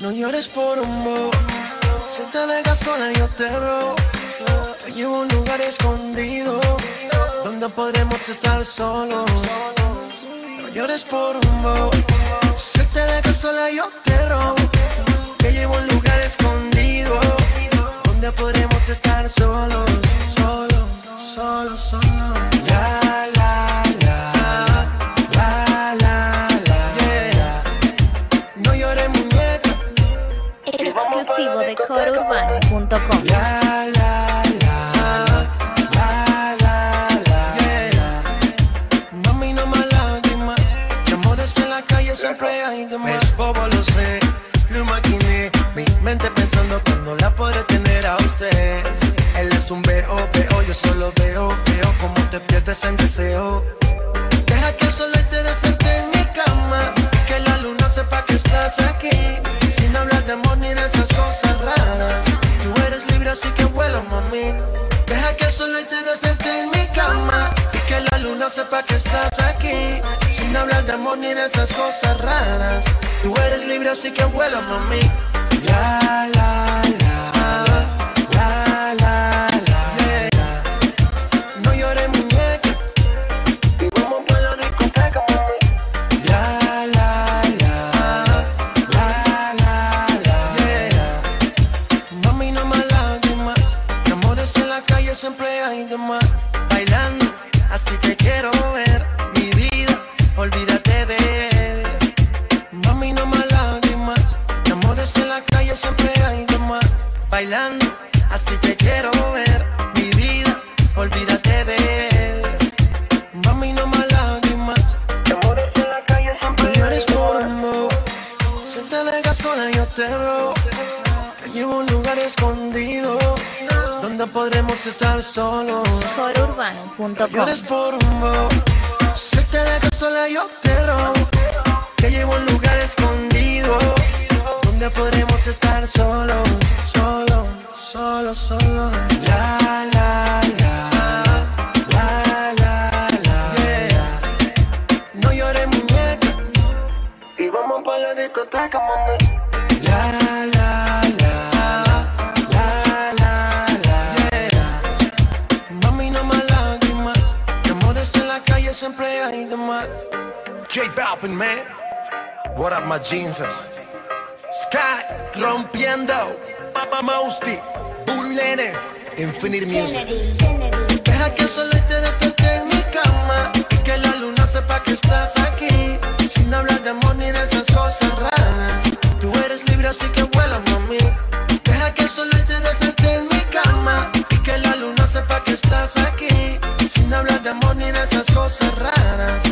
No llores por un bo, si te dejas sola yo te robo. Te llevo un lugar escondido, donde podremos estar solos. No llores por un bo, si te dejas sola yo te robo. Te llevo un lugar en la calle siempre hay de más. Es bobo, lo sé. Lo imaginé. Mi mente pensando cuando la podré tener a usted. Él es un veo, veo. Yo solo veo, veo como te pierdes en deseo. Deja que el sol te la luna sepa que estás aquí. Sin hablar de amor ni de esas cosas raras. Tú eres libre, así que vuela, mami. La, la, la. La, la, la. yeah. No llores, muñeca. Y vamos pa' la discoteca, mami. La, la, la, la, la, la, yeah. Mami, no más lágrimas. Amores en la calle siempre hay de más. Bailando, así te quiero ver. Mi vida, olvídate de él. Mami, no más lágrimas. Que amores en la calle siempre hay de más. Bailando, así te quiero ver. Mi vida, olvídate de él. Mami, no más lágrimas. Que amores en la calle siempre llores por amor. Si te dejas sola, yo te robo. Llevo a un lugar escondido. Donde podremos estar solos. Llores por un. Si te dejas sola, yo te robo. Te llevo a un lugar escondido. Donde podremos estar solos. Solo, solo, solo. La, la, la. La, la, la. Yeah. No llores, muñeca. Y vamos pa' la discoteca, mami. La, la, siempre hay de más. J Balvin, man. What up, my jeans? Sky rompiendo. Papa Mousty. Bullene. Infinite Music. Deja que el sol te despierte en mi cama y que la luna sepa que estás aquí. Sin hablar de amor ni de esas cosas raras. Tú eres libre, así que vuela, mami. Deja que el sol te despierte en mi cama y que la luna sepa que estás aquí hablas de amor ni de esas cosas raras.